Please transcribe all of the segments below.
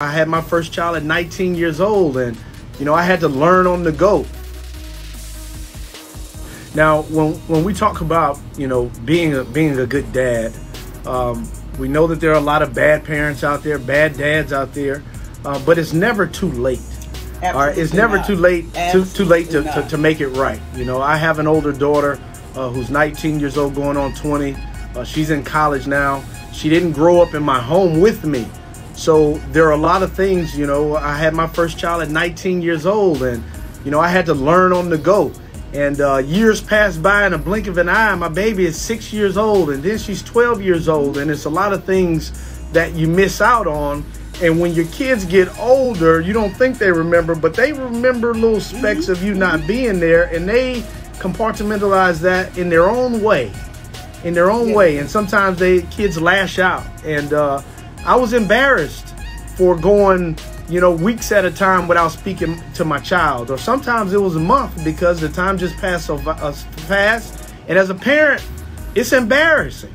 I had my first child at 19 years old, and you know I had to learn on the go. Now, when when we talk about you know being a being a good dad, um, we know that there are a lot of bad parents out there, bad dads out there, uh, but it's never too late. Absolutely All right, it's never not. too late too, too late to, to, to make it right. You know, I have an older daughter uh, who's 19 years old, going on 20. Uh, she's in college now. She didn't grow up in my home with me. So there are a lot of things, you know, I had my first child at 19 years old and, you know, I had to learn on the go. And uh, years passed by in a blink of an eye. My baby is six years old and then she's 12 years old. And it's a lot of things that you miss out on. And when your kids get older, you don't think they remember, but they remember little specks of you not being there and they compartmentalize that in their own way in their own Yeah. way and sometimes they kids lash out and uh, i was embarrassed for going you know weeks at a time without speaking to my child. Or sometimes it was a month because the time just passed so uh, fast. And as a parent it's embarrassing.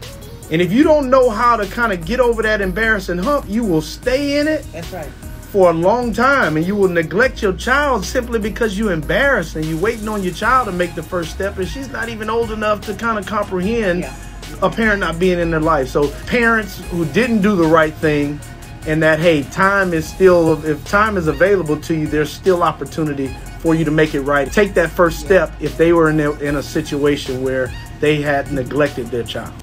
And if you don't know how to kind of get over that embarrassing hump you will stay in it That's right. for a long time. And you will neglect your child simply because you're embarrassed and you're waiting on your child to make the first step. And she's not even old enough to kind of comprehend Yeah. A parent not being in their life. So parents who didn't do the right thing and that hey time is still if time is available to you there's still opportunity for you to make it right. Take that first step if they were in, a, in a situation where they had neglected their child